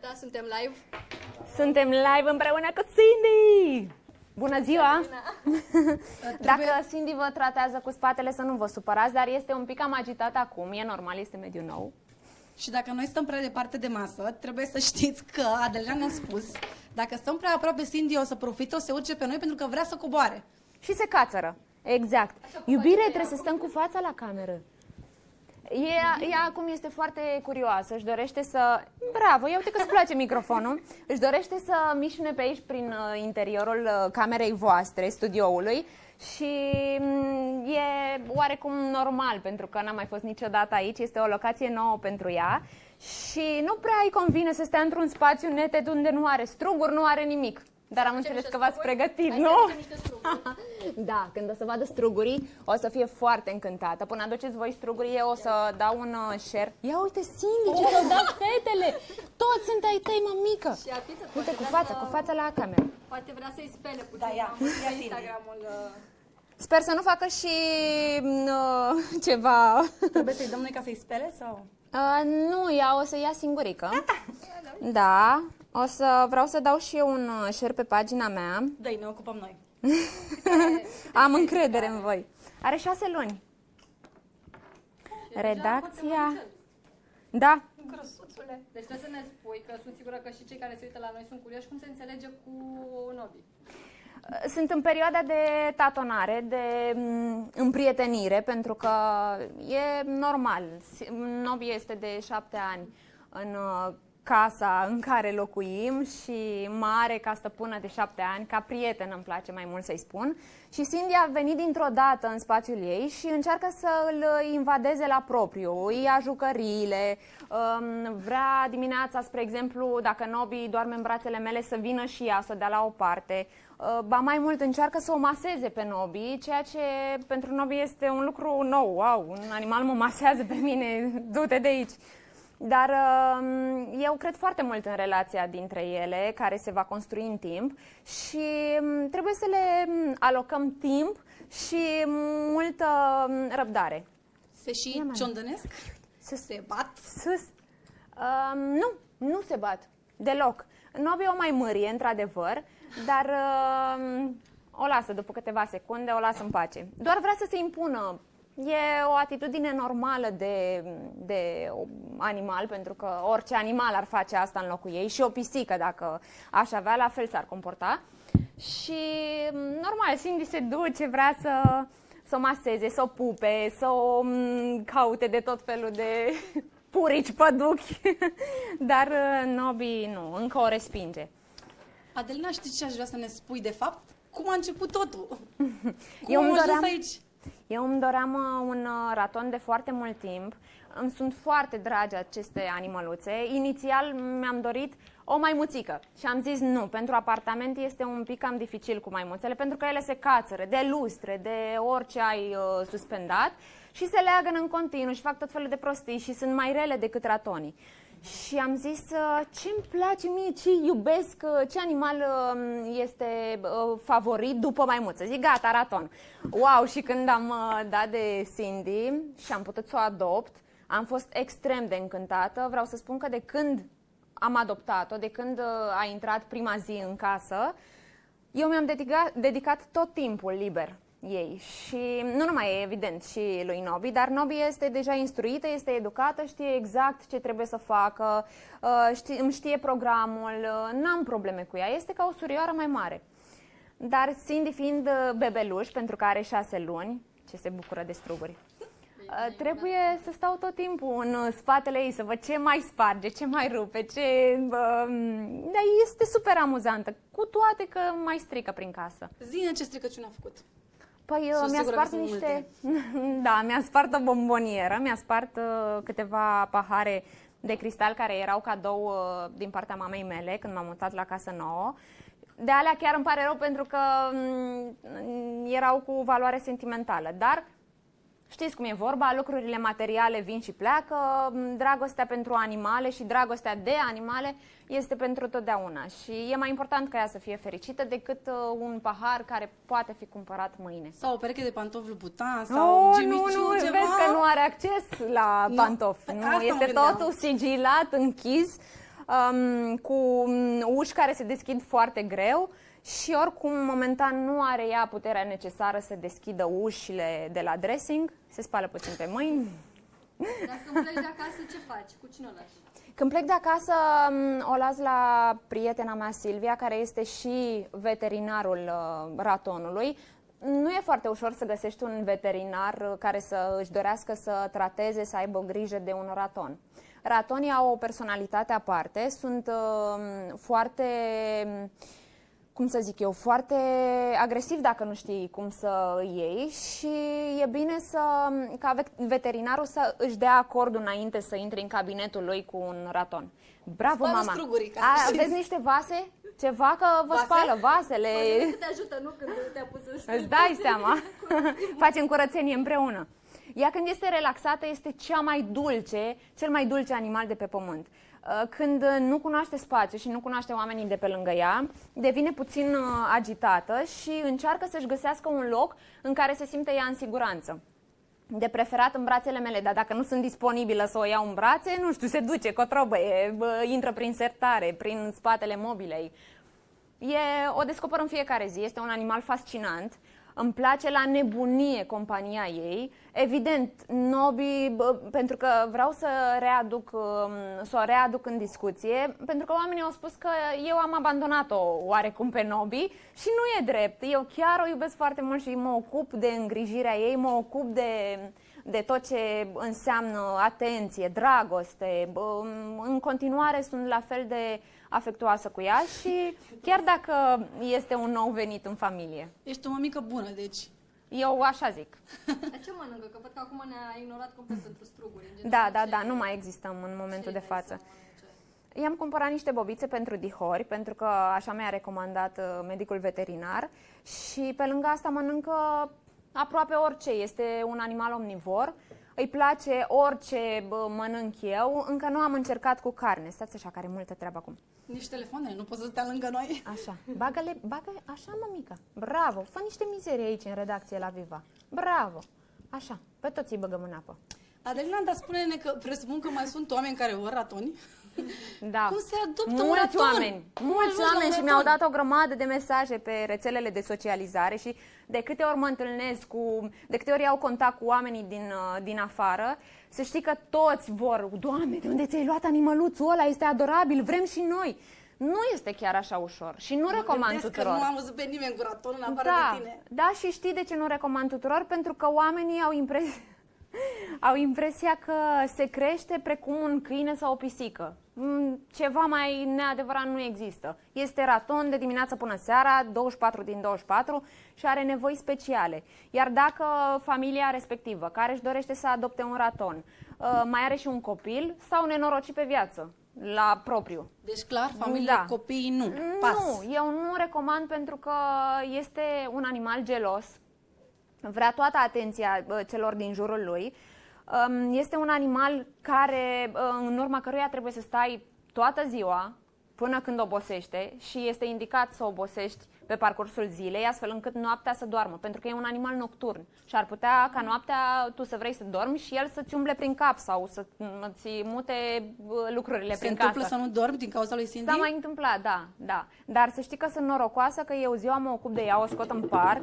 Gata, suntem live. Suntem live împreună cu Cindy! Bună ziua! Dacă Cindy vă tratează cu spatele să nu vă supărați, dar este un pic cam agitat acum, e normal, este mediu nou. Și dacă noi stăm prea departe de masă, trebuie să știți că Adelina ne-a spus dacă stăm prea aproape, Cindy o să profite, o să urce pe noi pentru că vrea să coboare. Și se cațără. Exact. Iubire, trebuie să stăm cu fața la cameră. Ea, ea acum este foarte curioasă, își dorește să... Bravo, ia uite că îți place microfonul. Își dorește să mișune pe aici prin uh, interiorul uh, camerei voastre, studioului și mm, e oarecum normal pentru că n-a mai fost niciodată aici, este o locație nouă pentru ea și nu prea îi convine să stea într-un spațiu neted unde nu are struguri, nu are nimic. Dar am înțeles că v-ați pregătit, Hai nu? să niște struguri. Da, când o să vadă strugurii, o să fie foarte încântată. Până aduceți voi strugurii, eu o să dau un uh, share. Ia uite, Cindy, ce ți-au dat fetele! Toți sunt ai tăi, mămică! Și Apiță Uite, poate cu vrea fața, să- cu fața la cameră. Poate vrea să-i spele puțin Da, ia, mai mult ia pe Cindy. Instagramul. uh, Sper să nu facă și uh, ceva... Trebuie să-i dăm noi ca să-i spele sau? Uh, nu, ea o să ia singurică. Da, o să vreau să dau și eu un uh, share pe pagina mea. Dă-i, ne ocupăm noi. Am încredere în voi. Are șase luni. Redacția... Da, Grăsuțule. Deci trebuie să ne spui că sunt sigură că și cei care se uită la noi sunt curioși cum se înțelege cu Nobi. Sunt în perioada de tatonare, de mm, împrietenire, pentru că e normal. Si- Nobi este de șapte ani în uh, casa în care locuim și mare ca stăpână de șapte ani, ca prietenă îmi place mai mult să-i spun. Și Cindy a venit dintr-o dată în spațiul ei și încearcă să îl invadeze la propriu. Îi ia jucăriile, um, vrea dimineața, spre exemplu, dacă Nobi doarme în brațele mele, să vină și ea, să o dea la o parte. Uh, Ba mai mult încearcă să o maseze pe Nobi, ceea ce pentru Nobi este un lucru nou. Wow, un animal mă masează pe mine, du-te de aici. Dar um, eu cred foarte mult în relația dintre ele, care se va construi în timp și um, trebuie să le um, alocăm timp și multă um, răbdare. Se și ciondănesc? Să Se bat? Sus. Um, nu, nu se bat. Deloc. Nobi o mai mârie, într-adevăr, dar um, o lasă după câteva secunde, o lasă în pace. Doar vrea să se impună. E o atitudine normală de, de animal, pentru că orice animal ar face asta în locul ei și o pisică, dacă aș avea, la fel s-ar comporta. Și m, normal, Cindy se duce, vrea să, să o maseze, să o pupe, să o m, caute de tot felul de purici, păduchi. Dar uh, Nobi nu, încă o respinge. Adelina, știi ce aș vrea să ne spui de fapt? Cum a început totul? Cum Eu am îmi ajuns doream- aici? Eu îmi doream uh, un uh, raton de foarte mult timp. Îmi sunt foarte dragi aceste animăluțe. Inițial mi-am dorit o maimuțică și am zis nu, pentru apartament este un pic cam dificil cu maimuțele pentru că ele se cațără de lustre, de orice ai uh, suspendat și se leagă în continuu și fac tot felul de prostii și sunt mai rele decât ratonii. Și am zis uh, ce îmi place mie, ce iubesc, uh, ce animal uh, este uh, favorit după maimuță. Zic, gata, raton. Wow, și când am uh, dat de Cindy și am putut să o adopt, am fost extrem de încântată. Vreau să spun că de când am adoptat-o, de când uh, a intrat prima zi în casă, eu mi-am dedicat, dedicat tot timpul liber ei și nu numai evident și lui Nobi, dar Nobi este deja instruită, este educată, știe exact ce trebuie să facă, uh, știe, îmi știe programul, uh, n-am probleme cu ea, este ca o surioară mai mare. Dar Cindy fiind uh, bebeluș, pentru că are șase luni, ce se bucură de struguri, uh, trebuie să stau tot timpul în uh, spatele ei, să văd ce mai sparge, ce mai rupe, ce... Uh, dar este super amuzantă, cu toate că mai strică prin casă. Zine ce stricăciune a făcut. Păi Sunt uh, mi-a sigură că spart sunt niște... da, mi-a spart o bombonieră, mi-a spart uh, câteva pahare de cristal care erau cadou uh, din partea mamei mele când m-am mutat la casă nouă. De alea chiar îmi pare rău pentru că mm, erau cu valoare sentimentală, dar Știți cum e vorba, lucrurile materiale vin și pleacă, m, dragostea pentru animale și dragostea de animale este pentru totdeauna și e mai important ca ea să fie fericită decât uh, un pahar care poate fi cumpărat mâine. Sau o pereche de pantofi Louboutin sau Oh, gemiciu, nu, nu, ceva. vezi că nu are acces la Nu, pantofi. pe Nu, asta mă este gândeam. totul sigilat, închis. um, cu um, uși care se deschid foarte greu și oricum momentan nu are ea puterea necesară să deschidă ușile de la dressing, se spală puțin pe mâini. Dacă îmi pleci de acasă, ce faci? Cu cine o lași? Când plec de acasă, m, o las la prietena mea Silvia, care este și veterinarul uh, ratonului. Nu e foarte ușor să găsești un veterinar uh, care să își dorească să trateze, să aibă grijă de un raton. Ratonii au o personalitate aparte, sunt uh, foarte cum să zic eu, foarte agresiv dacă nu știi cum să îi iei și e bine să, ca veterinarul să își dea acordul înainte să intre în cabinetul lui cu un raton. Bravo, Spală mama! strugurii, ca A, să știți. aveți niște vase? Ceva că vă Vase? spală vasele. Poate te ajută, nu când te-a pus să Îți dai seama? Facem curățenie împreună. Ea când este relaxată este cea mai dulce, cel mai dulce animal de pe pământ. Uh, Când uh, nu cunoaște spațiu și nu cunoaște oamenii de pe lângă ea, devine puțin uh, agitată și încearcă să-și găsească un loc în care se simte ea în siguranță. De preferat în brațele mele, dar dacă nu sunt disponibilă să o iau în brațe, nu știu, se duce, cotrobăie, bă, intră prin sertare, prin spatele mobilei. E, o descoper în fiecare zi, este un animal fascinant. Îmi place la nebunie compania ei. Evident, Nobi, bă, pentru că vreau să readuc, um, să o readuc în discuție, pentru că oamenii au spus că eu am abandonat-o oarecum pe Nobi și nu e drept. Eu chiar o iubesc foarte mult și mă ocup de îngrijirea ei, mă ocup de, de tot ce înseamnă atenție, dragoste. Bă, În continuare sunt la fel de afectuoasă cu ea și chiar dacă este un nou venit în familie. Ești o mămică bună, deci. Eu așa zic. Dar ce mănâncă? Că văd că acum ne-a ignorat complet pentru struguri. În Da, general, da, ce- da, nu mai existăm în momentul ce de vrei față. să mănânce? I-am cumpărat niște bobițe pentru dihori, pentru că așa mi-a recomandat uh, medicul veterinar și pe lângă asta mănâncă aproape orice. Este un animal omnivor. Îi place orice bă, mănânc eu. Încă nu am încercat cu carne. Stați așa, care e multă treabă acum. Nici telefoane, nu poți să stea lângă noi. Așa, bagă-le, bagă așa, mămică. Bravo, fă niște mizerie aici în redacție la Viva. Bravo. Așa, pe toți îi băgăm în apă. Adelina, dar spune-ne că presupun că mai sunt oameni care vor ratoni. Da. Cum se adoptă un mulți raton? oameni, Cum mulți ajungi la oameni un și mi-au raton? dat o grămadă de mesaje pe rețelele de socializare și de câte ori mă întâlnesc cu, de câte ori iau contact cu oamenii din, uh, din afară, să știi că toți vor, Doamne, de unde ți-ai luat animăluțul ăla? Este adorabil, vrem și noi. Nu este chiar așa ușor și nu Mă recomand gândesc tuturor. că nu am văzut pe nimeni cu raton în afară Da, de tine. da, și știi de ce nu recomand tuturor? Pentru că oamenii au impresia, au impresia că se crește precum un câine sau o pisică. Mm, Ceva mai neadevărat nu există. Este raton de dimineață până seara, 24 din 24 și are nevoi speciale. Iar dacă familia respectivă, care își dorește să adopte un raton, uh, mai are și un copil sau nenorocit pe viață, la propriu, Deci clar, familie, Da. copiii nu. Pas. nu, eu nu recomand pentru că este un animal gelos, vrea toată atenția bă, celor din jurul lui. Um, Este un animal care, bă, în urma căruia trebuie să stai toată ziua până când obosește și este indicat să obosești pe parcursul zilei, astfel încât noaptea să doarmă, pentru că e un animal nocturn și ar putea ca noaptea tu să vrei să dormi și el să-ți umble prin cap sau să-ți mute bă, lucrurile Se prin întâmplă casă. să nu dormi din cauza lui Cindy? S-a mai întâmplat, da, da. Dar să știi că sunt norocoasă că eu ziua mă ocup de ea, o scot în parc,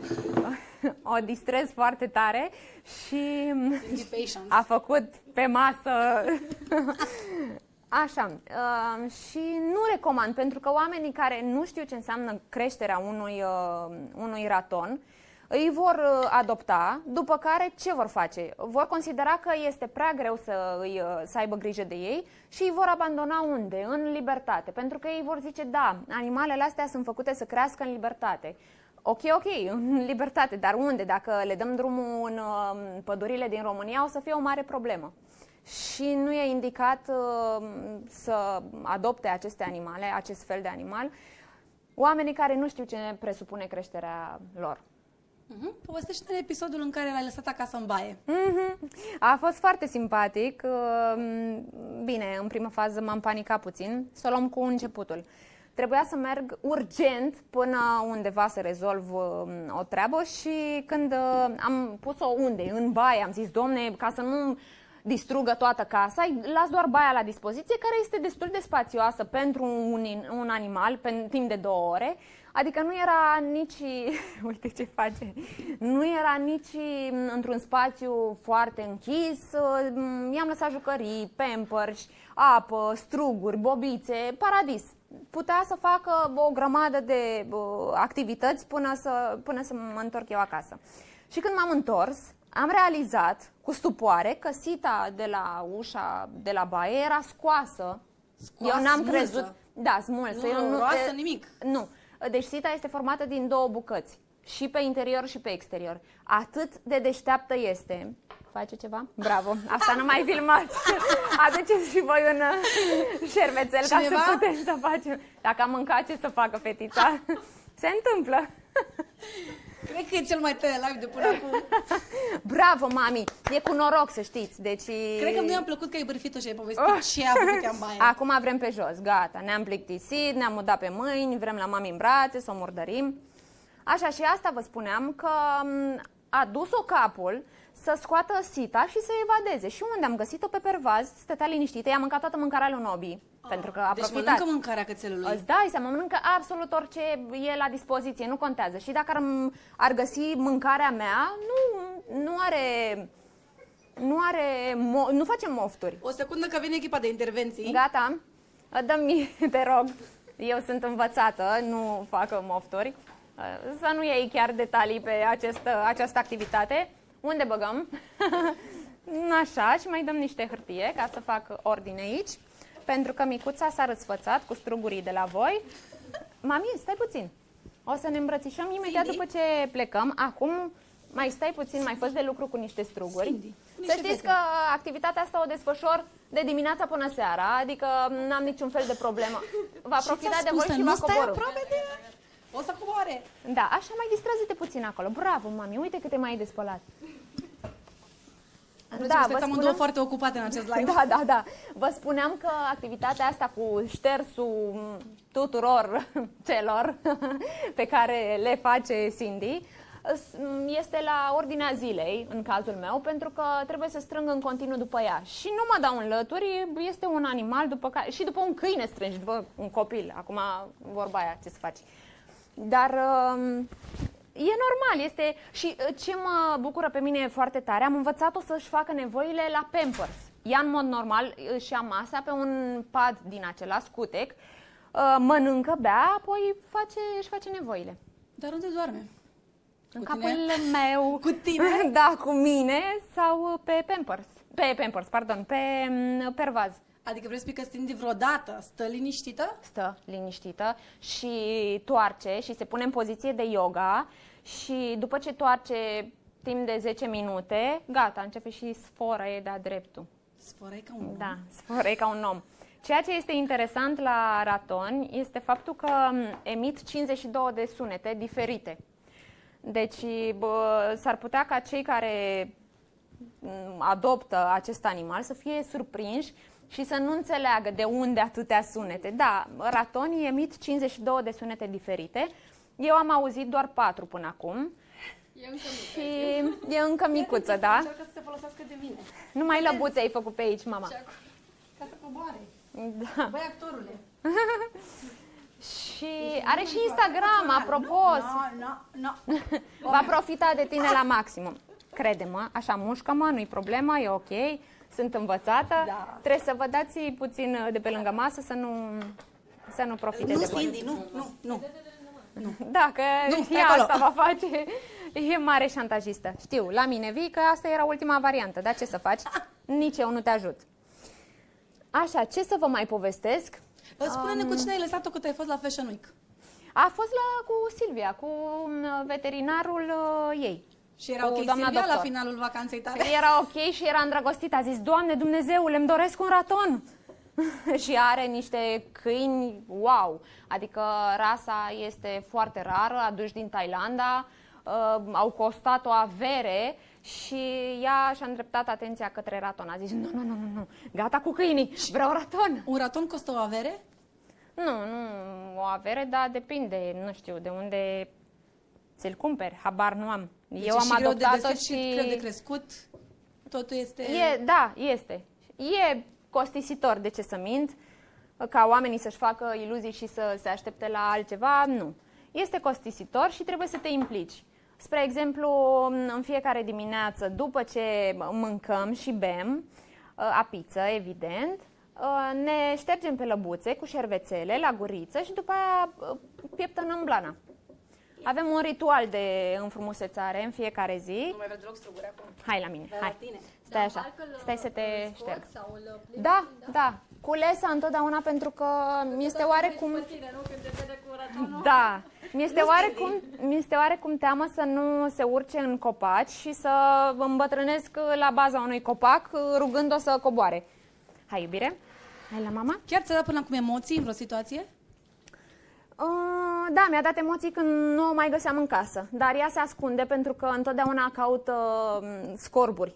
o distrez foarte tare și Cindy patience. a făcut pe masă... Așa, uh, și nu recomand, pentru că oamenii care nu știu ce înseamnă creșterea unui, uh, unui raton, îi vor uh, adopta, după care ce vor face? Vor considera că este prea greu să, îi, uh, să aibă grijă de ei și îi vor abandona unde? În libertate. Pentru că ei vor zice, da, animalele astea sunt făcute să crească în libertate. Ok, ok, în libertate, dar unde? Dacă le dăm drumul în uh, pădurile din România, o să fie o mare problemă. Și nu e indicat uh, să adopte aceste animale, acest fel de animal, oamenii care nu știu ce presupune creșterea lor. Uh-huh. Povestește-ne episodul în care l-ai lăsat acasă în baie. Mhm. A fost foarte simpatic. uh, Bine, în prima fază m-am panicat puțin. Să o luăm cu începutul. Trebuia să merg urgent până undeva să rezolv uh, o treabă și când uh, am pus-o unde? În baie. Am zis, domne, ca să nu distrugă toată casa, îi las doar baia la dispoziție, care este destul de spațioasă pentru un, un animal, pe timp de două ore. Adică nu era nici, uite ce face, nu era nici într-un spațiu foarte închis, i-am lăsat jucării, pampers, apă, struguri, bobițe, paradis. Putea să facă o grămadă de uh, activități până să, până să mă întorc eu acasă. Și când m-am întors, am realizat cu stupoare că sita de la ușa de la baie era scoasă. Scoasă, eu n-am smulsă. crezut. Da, smulsă. Nu, eu nu, roasă, te- nimic. Nu. Deci sita este formată din două bucăți. Și pe interior și pe exterior. Atât de deșteaptă este. Face ceva? Bravo. Asta nu mai filmați. Aduceți și voi un uh, șervețel Cineva? ca să putem să facem. Dacă am mâncat, ce să facă fetița? Se întâmplă. Cred că e cel mai tare live de până acum. Bravo, mami! E cu noroc, să știți. Deci... Cred că nu i-am plăcut că ai bârfit-o și ai povestit ce a făcut ea în baie. Acum vrem pe jos, gata. Ne-am plictisit, ne-am mutat pe mâini, vrem la mami în brațe, să o murdărim. Așa, și asta vă spuneam că m, a dus-o capul să scoată sita și să evadeze. Și unde am găsit-o pe pervaz, stătea liniștită, i-a mâncat toată mâncarea lui Nobi, pentru că a deci profitat. mănâncă mâncarea cățelului. Îți dai seama, mănâncă absolut orice e la dispoziție, nu contează. Și dacă ar, ar găsi mâncarea mea, nu, nu are... Nu are... Mo- nu face mofturi. O secundă că vine echipa de intervenții. Gata? Dă-mi, te rog. Eu sunt învățată, nu fac mofturi. Să nu iei chiar detalii pe această, această activitate. Unde băgăm? Așa, și mai dăm niște hârtie ca să fac ordine aici. Pentru că micuța s-a răsfățat cu strugurii de la voi. Mami, stai puțin. O să ne îmbrățișăm imediat Cindy? după ce plecăm. Acum mai stai puțin, mai fost de lucru cu niște struguri. Cindy, cu Să niște știți fete. că activitatea asta o desfășor de dimineața până seara, adică n-am niciun fel de problemă. Va Și profita ți-a de spus voi să și nu va stai coborâ. aproape de O să coboare. Da, așa mai distrează-te puțin acolo. Bravo, mami, uite câte mai ai de spălat. Da, Da, vă vă amândouă spuneam- foarte ocupate în acest live. Da, da, da. Vă spuneam că activitatea asta cu ștersul m, tuturor celor pe care le face Cindy s- m, este la ordinea zilei, în cazul meu, pentru că trebuie să strâng în continuu după ea. Și nu mă dau în lături, este un animal după care, și după un câine strângi, după un copil. Acum, vorba aia, ce să faci. Dar um, e normal, este și uh, ce mă bucură pe mine foarte tare, am învățat-o să-și facă nevoile la Pampers. Ea în mod normal își ia masa pe un pad din acela scutec, uh, mănâncă, bea, apoi face, își face nevoile. Dar unde doarme? În Cu capul tine? meu. Cu tine? Da, cu mine sau pe Pampers. Pe Pampers, pardon, pe mm, pervaz. Adică vrei să spui că Cindy vreodată stă liniștită? stă liniștită și toarce și se pune în poziție de yoga și după ce toarce timp de 10 minute, gata, începe și sforă e de-a dreptul. Sforai ca un om. Da, sforă e ca un om. Ceea ce este interesant la ratoni este faptul că m, emit 52 de sunete diferite. Deci bă, s-ar putea ca cei care m, adoptă acest animal să fie surprinși și să nu înțeleagă de unde atâtea sunete. Da, ratonii emit 52 de sunete diferite. Eu am auzit doar 4 până acum E încă mică. și e încă micuță, da? Încearcă să se folosească de mine. Numai lăbuțe ai făcut pe aici, mama. Și acum- Ca să coboare. Da. Băi, actorule. Și are și Instagram, apropo. No, no, no. Va profita de tine la maximum. Crede-mă, așa mușcă-mă, nu-i problemă, e ok, sunt învățată. Da. Trebuie să vă dați puțin de pe lângă masă să nu, să nu profite Nu, de voi. Cindy, nu, nu, nu. Da, că Nu, stai ea acolo. asta va face. E mare șantajistă. Știu, la mine vii că asta era ultima variantă, dar ce să faci? Nici eu nu te ajut. Așa, ce să vă mai povestesc? Spune-ne cu cine ai lăsat-o cât ai fost la Fashion Week. A fost la, cu Silvia, cu m, veterinarul uh, ei. Și era Cu ok doamna Silvia la doctor. finalul vacanței tale? Era ok și era îndrăgostită. A zis, Doamne Dumnezeule, îmi doresc un raton. și are niște câini, wow! Adică rasa este foarte rară, aduși din Thailanda, uh, au costat o avere și ea și-a îndreptat atenția către raton. A zis, nu, nu, nu, nu, nu, gata cu câinii, vreau raton. Un raton costă o avere? Nu, nu o avere, dar depinde, nu știu, de unde ți-l cumperi, habar nu am. Deci Eu e am și greu de adoptat-o găsit și... greu de crescut. totul este... E, da, este. E costisitor, de ce să mint, ca oamenii să-și facă iluzii și să se aștepte la altceva, nu. Este costisitor și trebuie să te implici. Spre exemplu, în fiecare dimineață, după ce mâncăm și bem, a pizza, evident, ne ștergem pe lăbuțe cu șervețele la guriță și după aia pieptănăm blana. Avem un ritual de înfrumusețare în fiecare zi. Nu mai vreau deloc struguri acum. Hai la mine, Dar hai. la tine. Stai Dar așa, parcă îl- stai să te îl scoți șterg. Sau îl plimbi, Da, da, cu lesa întotdeauna pentru că mi este oarecum... Pe tine, nu? Când te vede cu ratonul. Da, mi este oarecum, mi este oarecum teamă să nu se urce în copaci și să îmbătrânesc la baza unui copac rugând-o să coboare. Hai, iubire? Hai la mama? Chiar ți-a dat până acum emoții în vreo situație? Uh, da, mi-a dat emoții când nu o mai găseam în casă, dar ea se ascunde pentru că întotdeauna caută uh, scorburi.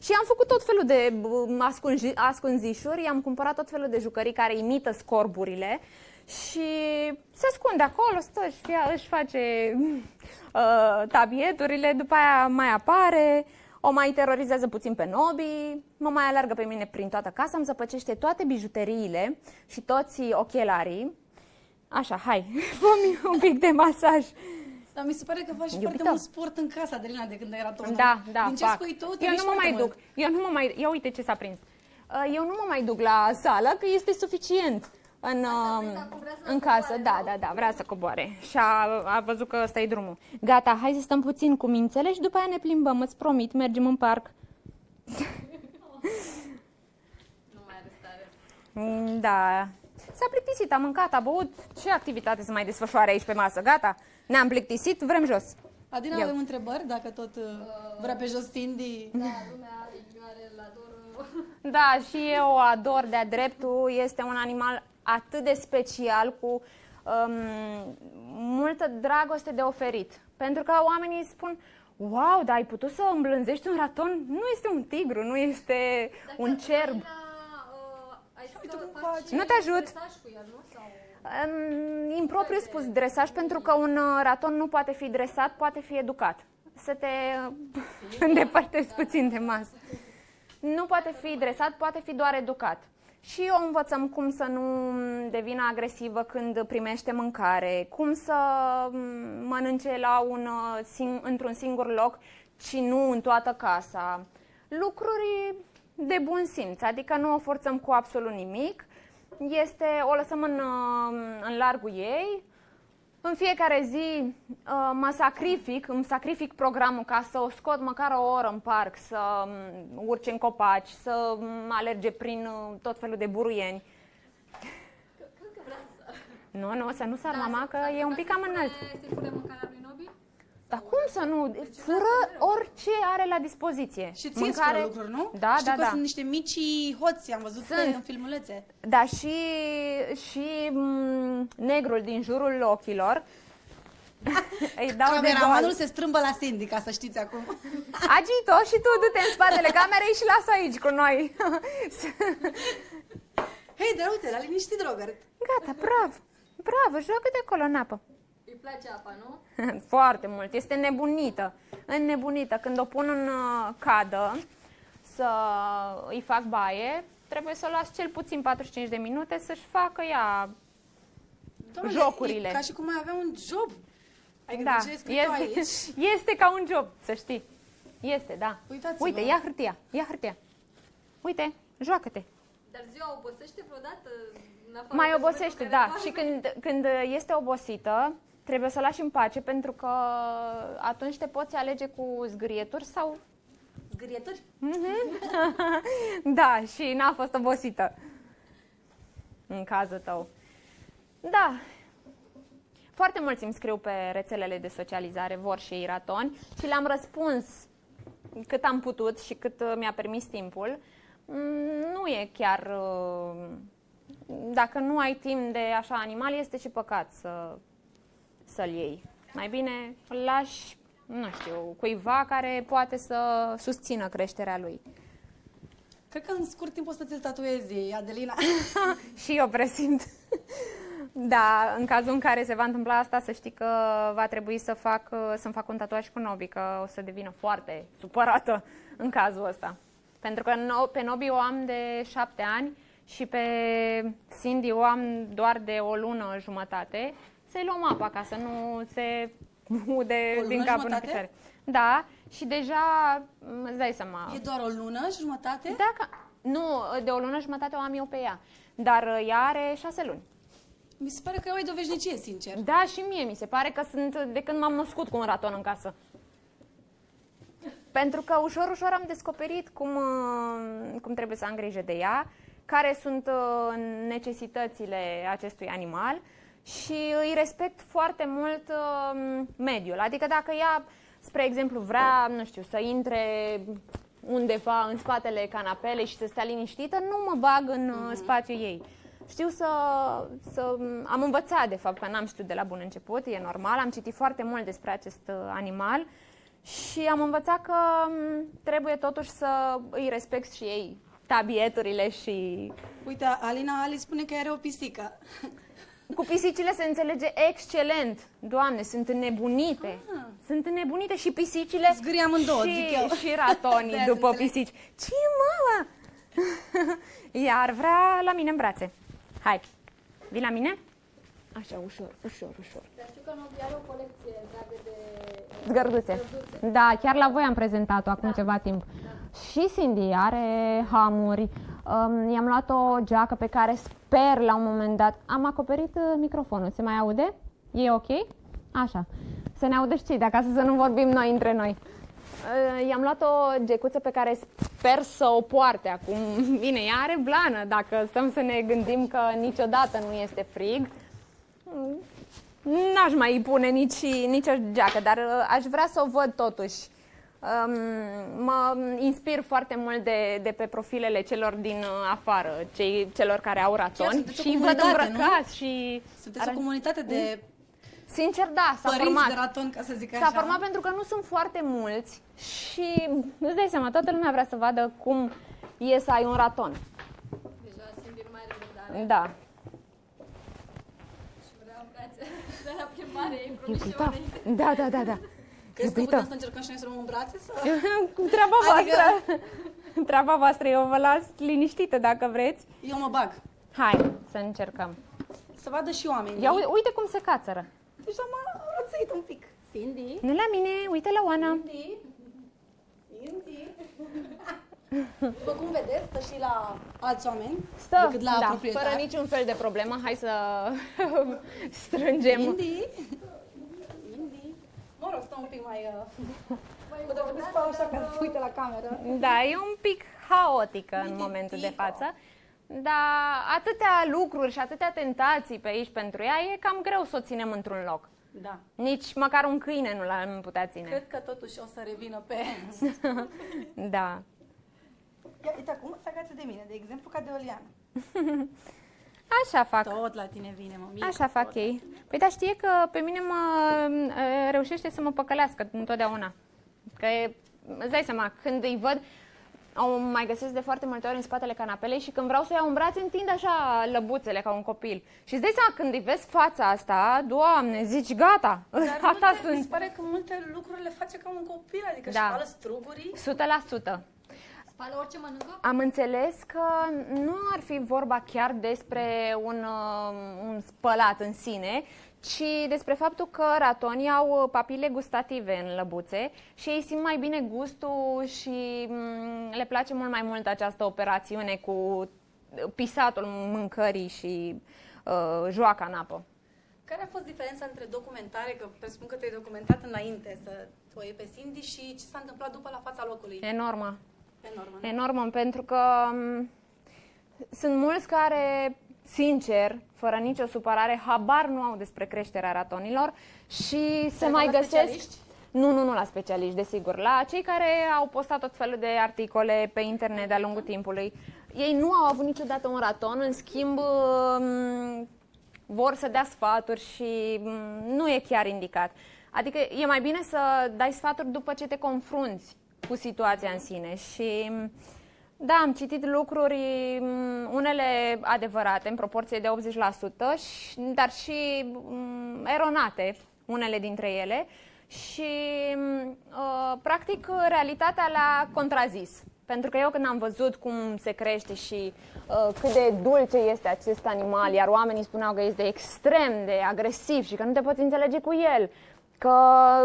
Și am făcut tot felul de uh, ascunzi, ascunzișuri, i-am cumpărat tot felul de jucării care imită scorburile și se ascunde acolo, stă și fia, își face uh, tabieturile, după aia mai apare, o mai terorizează puțin pe Nobi, mă mai alergă pe mine prin toată casa, îmi zăpăcește toate bijuteriile și toți ochelarii. Așa, hai, fă un pic de masaj. Dar mi se pare că faci Iubito. foarte mult sport în casa, Adelina, de când era tonă. Da, da, Din ce fac. spui tu, te Eu miști nu mă foarte mai mult. duc. Eu nu mă mai... Ia uite ce s-a prins. Uh, Eu nu mă mai duc la sală, că este suficient în, prins uh, acum, vrea să în coboare, casă. Da, nu? da, da, vrea să coboare. Și a, a văzut că ăsta e drumul. Gata, hai să stăm puțin cu mințele și după aia ne plimbăm, îți promit, mergem în parc. Nu mai are stare. Mm, Da. S-a plictisit, a mâncat, a băut. Ce activitate să mai desfășoare aici pe masă? Gata, ne-am plictisit, vrem jos. Adina, Eu. avem întrebări, dacă tot uh, vrea pe jos Cindy. Da, lumea are, are la dor. Da, și eu o ador de-a dreptul. Este un animal atât de special, cu um, multă dragoste de oferit. Pentru că oamenii spun, wow, dar ai putut să îmblânzești un raton? Nu este un tigru, nu este un cerb. Alina, uh, ai spus că cum faci faci. și Nu te ajut. mesaj cu el, nu? Sau... Um, impropriu spus dresaj, pentru că un uh, raton nu poate fi dresat, poate fi educat. Să te uh, îndepărtezi puțin de masă. Nu poate fi dresat, poate fi doar educat. Și o învățăm cum să nu devină agresivă când primește mâncare, cum să mm, mănânce la un, uh, sing- într-un singur loc și nu în toată casa. Lucruri de bun simț, adică nu o forțăm cu absolut nimic. Este, o lăsăm în, uh, în largul ei, în fiecare zi uh, mă sacrific, îmi sacrific programul ca să o scot măcar o oră în parc, să um, urce în copaci, să um, alerge prin uh, tot felul de buruieni. Cred că vrea să sară. Nu, nu, să nu sar Da, mama, să- că să- e un să- pic să-i cam pune- înalt. Să-i pune mâncarea lui Nobi? Dar cum să nu? Fură orice are la dispoziție. Și ții Mâncare... lucruri, nu? Da, Știu da, că da. sunt niște mici hoți, am văzut Sunt. pe, în filmulețe. Da, și, și m, negrul din jurul ochilor îi dau de Cameramanul gol. se strâmbă la Cindy, ca să știți acum. Agito și tu du-te în spatele camerei și lasă aici cu noi. Hei, dar uite, l-a liniștit Robert. Gata, bravo, bravo, joacă-te acolo în apă. Îi place apa, nu? Foarte mult, este nebunită, înnebunită. Când o pun în uh, cadă să îi fac baie, trebuie să o las cel puțin 45 de minute să-și facă ea Domnule, Jocurile. E ca și cum ai avea un job. Adică da, de ce ai scris tu aici? este, este ca un job, să știi. Este, da. Uitați-vă. Uite, ia hârtia, ia hârtia. Uite, joacă-te. Dar ziua obosește vreodată? în afară Mai de obosește, care da. doarme? Și când, când este obosită, trebuie să o lași în pace pentru că atunci te poți alege cu zgârieturi sau... Zgârieturi? Da, și n-a fost obosită. În cazul tău. Da. Foarte mulți îmi scriu pe rețelele de socializare, vor și ei ratoni și le-am răspuns cât am putut și cât uh, mi-a permis timpul. Mm, Nu e chiar... uh, Dacă nu ai timp de așa animal, este și păcat să, să-l iei. Mai bine îl lași, nu știu, cuiva care poate să susțină creșterea lui. Cred că în scurt timp o să ți-l tatuezi, Adelina. și eu presimt. Da, în cazul în care se va întâmpla asta, să știi că va trebui să fac, să-mi fac un tatuaj cu Nobi, că o să devină foarte supărată în cazul ăsta. Pentru că pe Nobi o am de șapte ani și pe Cindy o am doar de o lună jumătate. Să-i luăm apa ca să nu se mude din cap în picioare. Da, și deja îți dai seama. E doar o lună și jumătate? Da, ca... nu, de o lună jumătate o am eu pe ea. Dar ea are șase luni. Mi se pare că e o doveșnicie, sincer. Da, și mie mi se pare că sunt de când m-am născut cu un raton în casă. Pentru că ușor, ușor am descoperit cum, uh, cum trebuie să am grijă de ea, care sunt uh, necesitățile acestui animal și îi respect foarte mult uh, mediul. Adică dacă ea, spre exemplu, vrea, nu știu, să intre undeva în spatele canapelei și să stea liniștită, nu mă bag în uh-huh. spațiul ei. Știu să, să... Am învățat, de fapt, că n-am știut de la bun început, e normal, am citit foarte mult despre acest uh, animal și am învățat că um, trebuie totuși să îi respect și ei tabieturile și... Uite, Alina Ali spune că are o pisică. Cu pisicile se înțelege excelent. Doamne, sunt înnebunite. Ah. Sunt înnebunite și pisicile Zgâriam în două, și, zic eu. și ratonii după pisici. Ce mama? Iar vrea la mine în brațe. Hai, vii la mine? Așa, ușor, ușor, ușor. Dar știu că nu are o colecție întreagă de... Zgărduțe. Da, chiar la voi am prezentat-o acum da. ceva timp. Da. Și Cindy are hamuri, Um, i-am luat o geacă pe care sper la un moment dat. Am acoperit uh, microfonul. Se mai aude? E ok? Așa. Să ne audă și cei de acasă să nu vorbim noi între noi. Uh, i-am luat o gecuță pe care sper să o poarte acum. Bine, ea are blană, dacă stăm să ne gândim că niciodată nu este frig. Mm, n-aș mai pune nici, nici o geacă, dar uh, aș vrea să o văd totuși mă inspir foarte mult de, de pe profilele celor din uh, afară, cei, celor care au raton și văd îmbrăcați și... Sunteți o comunitate de Sincer, da, s-a format. de raton, ca să zic așa. S-a format pentru că nu sunt foarte mulți și îți dai seama, toată lumea vrea să vadă cum e să ai un raton. Deja simt mai răbdare. Da. Și vreau brațe de la plimbare, Da, da, da, da. Crezi că putem să încercăm și noi să luăm în brațe? Sau? Treaba adică... voastră. Treaba voastră, eu vă las liniștită dacă vreți. Eu mă bag. Hai, să încercăm. Să vadă și oamenii. Ia uite cum se cațără. Deja m-a rățăit un pic. Cindy? Nu la mine, uite la Oana. Cindy? Cindy? După cum vedeți, stă și la alți oameni stă, decât la da, proprietar. fără niciun fel de problemă. Hai să strângem. Cindy? Mă rog, stau un pic mai... Uh... Mai trebuie să stau așa ca să uite la cameră. Da, e un pic haotică în momentul de față. Dar atâtea lucruri și atâtea tentații pe aici pentru ea, e cam greu să o ținem într-un loc. Da. Nici măcar un câine nu l-am putea ține. Cred că totuși o să revină pe... da. Ia, uite acum să agață de mine, de exemplu, ca de o liană. Așa fac. Tot la tine vine, mă. Așa fac ei. Păi da, știe că pe mine mă reușește să mă păcălească întotdeauna. Că e, îți dai seama, când îi văd, o mai găsesc de foarte multe ori în spatele canapelei și când vreau să iau un braț, întind așa lăbuțele ca un copil. Și îți dai seama, când îi vezi fața asta, doamne, zici, gata, Dar gata multe, sunt. Mi se pare că multe lucruri le face ca un copil, adică da. spală strugurii. 100%. Spală orice mănâncă? Am înțeles că nu ar fi vorba chiar despre un, uh, un spălat în sine, ci despre faptul că ratonii au papile gustative în lăbuțe și ei simt mai bine gustul și mm, le place mult mai mult această operațiune cu pisatul mâncării și uh, joaca în apă. Care a fost diferența între documentare, că presupun că te-ai documentat înainte să o iei pe Cindy și ce s-a întâmplat după la fața locului? Enormă. Enormă, Enormă, pentru că m- sunt mulți care, sincer, fără nicio supărare, habar nu au despre creșterea ratonilor și se mai găsesc... Specialiști? Nu, nu, nu la specialiști, desigur. La cei care au postat tot felul de articole pe internet de-a lungul timpului. Ei nu au avut niciodată un raton, în schimb m- vor să dea sfaturi și m- nu e chiar indicat. Adică e mai bine să dai sfaturi după ce te confrunți cu situația în sine și Da, am citit lucruri, m, unele adevărate, în proporție de 80%, și, dar și m, eronate, unele dintre ele. Și, m, uh, practic, realitatea le-a contrazis. Pentru că eu când am văzut cum se crește și uh, cât de dulce este acest animal, iar oamenii spuneau că este extrem de agresiv și că nu te poți înțelege cu el, că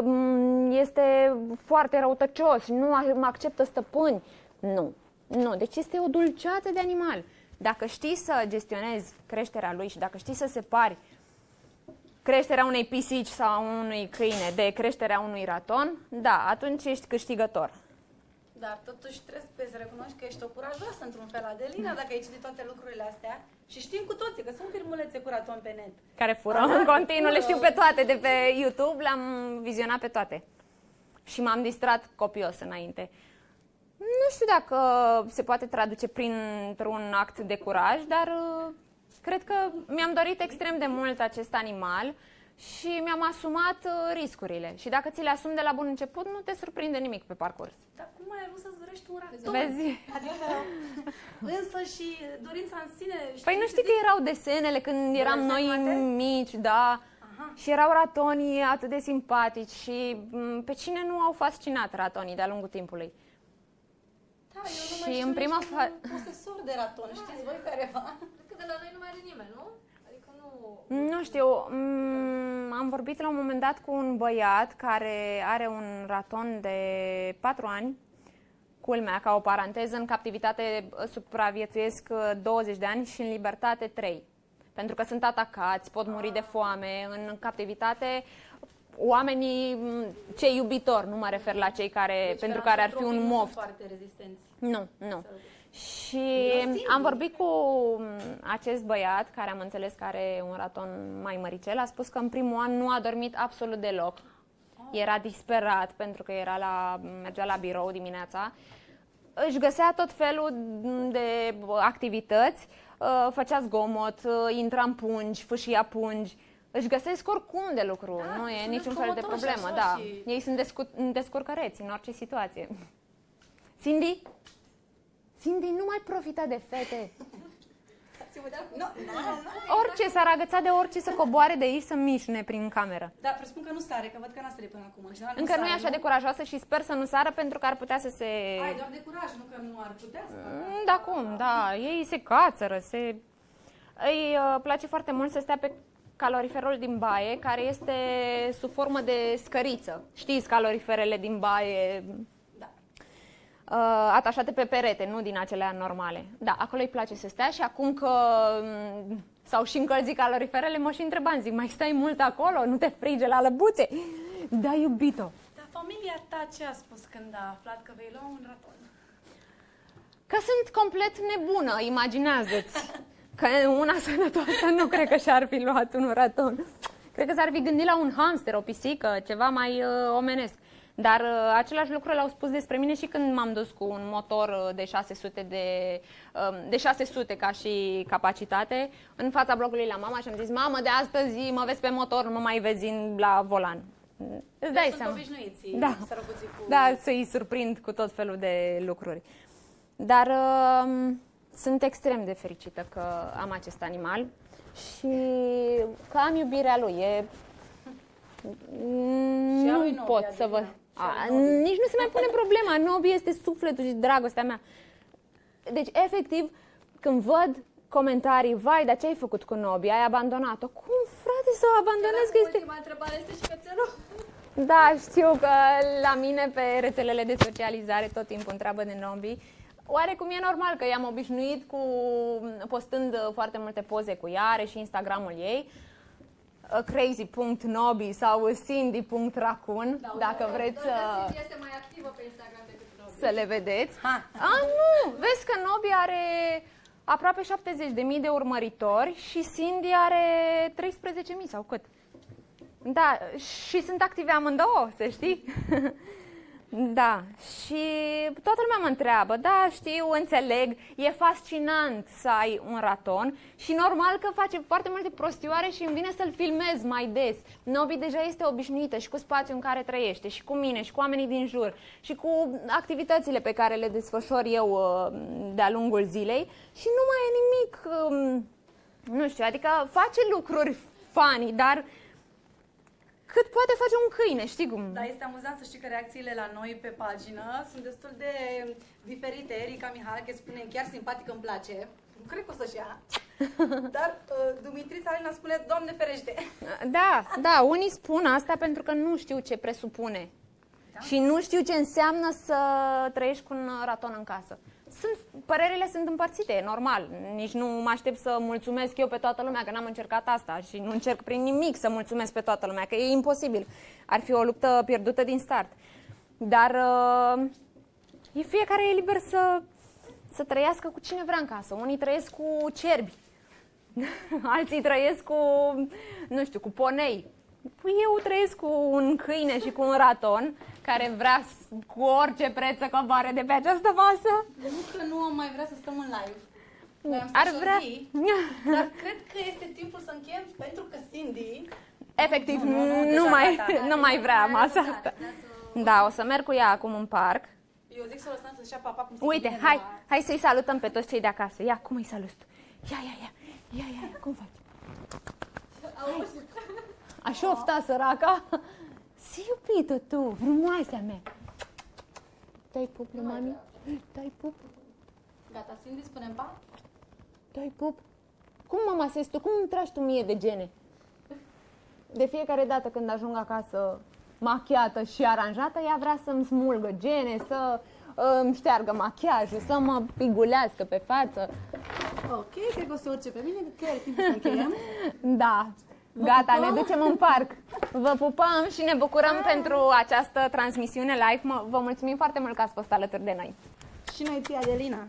mm, este foarte răutăcios și nu a- acceptă stăpâni. Nu, nu. Deci este o dulceață de animal. Dacă știi să gestionezi creșterea lui și dacă știi să separi creșterea unei pisici sau unui câine de creșterea unui raton, da, atunci ești câștigător. Dar totuși trebuie să recunoști că ești o curajoasă într-un fel, Adelina, dacă ai citit toate lucrurile astea. Și știm cu toții că sunt filmulețe cu raton pe net. care fură Aha, în continuu, le fură. știu pe toate de pe YouTube, le-am vizionat pe toate. Și m-am distrat copios înainte. Nu știu dacă se poate traduce printr-un act de curaj, dar uh, cred că mi-am dorit extrem de mult acest animal și mi-am asumat uh, riscurile. Și dacă ți le asumi de la bun început, nu te surprinde nimic pe parcurs. Dar cum ai avut să-ți dorești un raton? Vezi? Adică, însă și dorința în sine... Păi nu știi că erau desenele când eram noi Desenate? mici, da? Aha. Și erau ratonii atât de simpatici și m, pe cine nu au fascinat ratonii de-a lungul timpului? Da, eu nu Și mai știu în prima nici fa- un posesor de raton, știți voi careva? Cred că de la noi nu mai are nimeni, nu? Adică nu... Nu știu, m, am vorbit la un moment dat cu un băiat care are un raton de 4 ani, culmea, ca o paranteză, în captivitate uh, supraviețuiesc uh, 20 de ani și în libertate 3. Pentru că sunt atacați, pot muri de foame. În captivitate, oamenii, m, cei iubitori, nu mă refer la cei care, Deci, pentru pe care ar ansamblu fi un nu sunt moft. foarte rezistenți. Nu, nu. Și Nocivi. am vorbit cu m, acest băiat, care am înțeles că are un raton mai măricel, a spus că în primul an nu a dormit absolut deloc. Era disperat pentru că era la, mergea la birou dimineața. Își găsea tot felul de activități, uh, făcea zgomot, uh, intra în pungi, fâșia pungi. Își găsesc oricum de lucru, Da, nu e sunt niciun fel de descomotoși problemă. așa Da. și- Ei sunt descu- descurcăreți în orice situație. Cindy? Cindy, nu mai profita de fete. Nu, nu, nu. Orice s-ar agăța de orice să coboare de aici să mișne prin cameră. Dar presupun că nu sare, că văd că n-a sărit până acum. În general, Încă nu e sare, așa de curajoasă și sper să nu sară pentru că ar putea să se... Ai doar de curaj, nu că nu ar putea să facă. Mm, Da, cum, da, ei se cațără, se... Îi uh, place foarte mult să stea pe caloriferul din baie, care este sub formă de scăriță. Știți caloriferele din baie Da. Uh, atașate pe perete, nu din acelea normale. Da, acolo îi place să stea și acum că mm, s-au și încălzit caloriferele, mă și întrebam, zic, mai stai mult acolo? Nu te frige la lăbuțe? Da, iubito. Dar familia ta ce a spus când a aflat că vei lua un raton? Că sunt complet nebună, imaginează-ți. Că una sănătoasă nu cred că și-ar fi luat un raton. Cred că s-ar fi gândit la un hamster, o pisică, ceva mai uh, omenesc. Dar uh, același lucru l-au spus despre mine și când m-am dus cu un motor uh, de 600 de, uh, de 600 ca și capacitate în fața blocului la mama și am zis, mamă, de astăzi mă vezi pe motor, nu mă mai vezi în- la volan. Îți dai Sunt seama. obișnuiți Da. sărăcuții cu... Da, să-i surprind cu tot felul de lucruri. Dar uh, sunt extrem de fericită că am acest animal și că am iubirea lui. E... Și a lui nu Nobi, pot să Adelina. vă... Și a A, lui Nobi. nici nu se mai pune problema. Nobi este sufletul și dragostea mea. Deci, efectiv, când văd comentarii, vai, dar ce ai făcut cu Nobi? Ai abandonat-o? Cum, frate, să o abandonez? Că este Ultima întrebare este și cățelul. da, știu că la mine pe rețelele de socializare tot timpul întreabă de Nobi. Oarecum e normal că i-am obișnuit cu postând uh, foarte multe poze cu ea, are și Instagramul ei, uh, crazy.nobi sau cindy.racun, Da, dacă uite, vreți doar să, că Cindy este mai activă pe Instagram decât Nobi. să le vedeți. Ha. A, nu! Vezi că Nobi are aproape 70.000 de urmăritori și Cindy are 13.000 sau cât. Da, și sunt active amândouă, să știi. Da, și toată lumea mă întreabă, da, știu, înțeleg, e fascinant să ai un raton și normal că face foarte multe prostioare și îmi vine să-l filmez mai des. Nobi deja este obișnuită și cu spațiul în care trăiește și cu mine și cu oamenii din jur și cu activitățile pe care le desfășor eu uh, de-a lungul zilei și nu mai e nimic, um, nu știu, adică face lucruri funny, dar cât poate face un câine, știi cum? Da, este amuzant să știi că reacțiile la noi pe pagină sunt destul de diferite. Erica Mihalache spune chiar simpatică, îmi place. Nu cred că o să-și ia. Dar uh, Dumitrița Alina spune, Doamne ferește! Da, da, unii spun asta pentru că nu știu ce presupune. Da? Și nu știu ce înseamnă să trăiești cu un raton în casă sunt, părerile sunt împărțite, e normal. Nici nu mă aștept să mulțumesc eu pe toată lumea, că n-am încercat asta și nu încerc prin nimic să mulțumesc pe toată lumea, că e imposibil. Ar fi o luptă pierdută din start. Dar uh, e fiecare e liber să, să trăiască cu cine vrea în casă. Unii trăiesc cu cerbi, alții trăiesc cu, nu știu, cu ponei. Păi eu trăiesc cu un câine și cu un raton care vrea cu orice preț să coboare de pe această masă. Nu că nu am mai vrea să stăm în live. Ar vrea... Zi, dar cred că este timpul să încheiem pentru că Cindy... Efectiv, nu, nu, nu, nu mai, gata, nu mai vrea masa asta. Da, o să merg cu ea acum în parc. Eu zic să lăsăm să-și ia papa cum Uite, hai, hai să-i salutăm pe toți cei de acasă. Ia, cum îi salut? Ia, ia, ia, ia, ia, ia cum faci? Așa ofta săraca. Si iubită tu, frumoasa mea. Dai pup la mami? Dai pup? Gata, Cindy, spunem pa? Dai pup? Cum mama se tu? Cum îmi tragi tu mie de gene? De fiecare dată când ajung acasă machiată și aranjată, ea vrea să-mi smulgă gene, să îmi șteargă machiajul, să mă pigulească pe față. Ok, cred că o să urce pe mine, că chiar e timpul să încheiem. da. Gata, ne ducem în parc. Vă pupăm și ne bucurăm ah. pentru această transmisiune live. Vă mulțumim foarte mult că ați fost alături de noi. Și noi ție, Adelina.